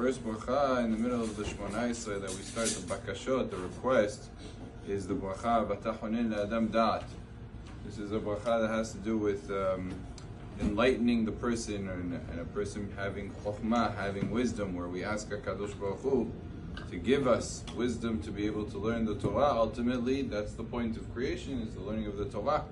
first bracha in the middle of the Shmona Esrei that we start the bakashot, the request, is the bracha v'tachonin le'adam da'at. This is a bracha that has to do with um, enlightening the person and, and, a person having chokhmah, having wisdom, where we ask HaKadosh Baruch Hu to give us wisdom to be able to learn the Torah. Ultimately, that's the point of creation, is the learning of the Torah.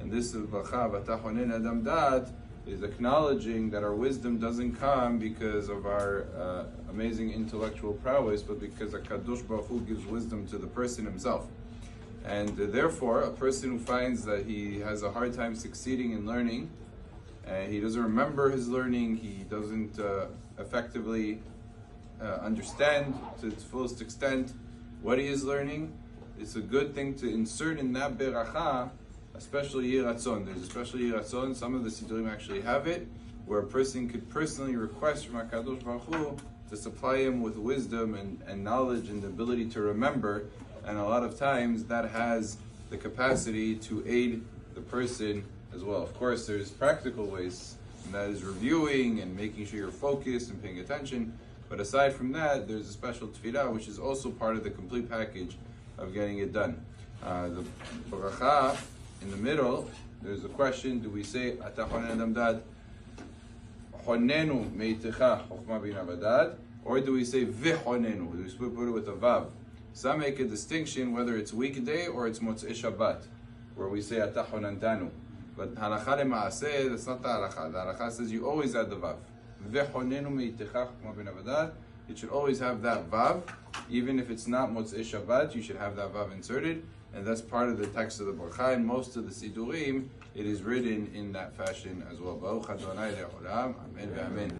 And this is bracha v'tachonin adam da'at, is acknowledging that our wisdom doesn't come because of our uh, amazing intellectual prowess, but because HaKadosh Baruch Hu gives wisdom to the person himself. And uh, therefore, a person who finds that he has a hard time succeeding in learning, and he doesn't remember his learning, he doesn't uh, effectively uh, understand to its fullest extent what he is learning, it's a good thing to insert in that beracha especially Yehi Ratzon. There's a special Yehi Ratzon. Some of the Siddurim actually have it, where a person could personally request from HaKadosh Baruch Hu to supply him with wisdom and, and knowledge and the ability to remember. And a lot of times that has the capacity to aid the person as well. Of course, there's practical ways, and that is reviewing and making sure you're focused and paying attention. But aside from that, there's a special tefillah, which is also part of the complete package of getting it done. Uh, the bracha in the middle, there's a question, do we say, Ata Adam Honenu Meitecha Chokhmah Bina Badad, or do we say Vihonenu? Do we put it with a Vav? Some make a distinction whether it's weekday or it's Motzei Shabbat, where we say Ata Honantanu. But halacha le'maaseh, that's not the halacha. The halacha says you always add the vav. V'chonenu meitecha chokma binah vada'at. It should always have that vav, even if it's not motzei Shabbat. You should have that vav inserted and that's part of the text of the Bracha. And most of the Sidurim, it is written in that fashion as well. Amen. Amen.